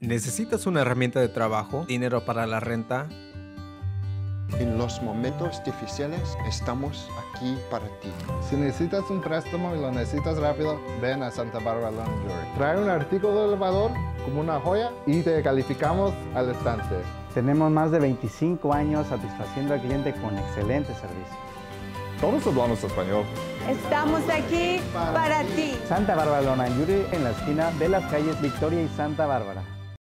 ¿Necesitas una herramienta de trabajo? ¿Dinero para la renta? En los momentos difíciles estamos aquí para ti. Si necesitas un préstamo y lo necesitas rápido, ven a Santa Bárbara Loan Jury. Trae un artículo de valor como una joya y te calificamos al instante. Tenemos más de 25 años satisfaciendo al cliente con excelente servicio. Todos hablamos español. Estamos aquí para, ti. Santa Bárbara Loan Jury en la esquina de las calles Victoria y Santa Bárbara.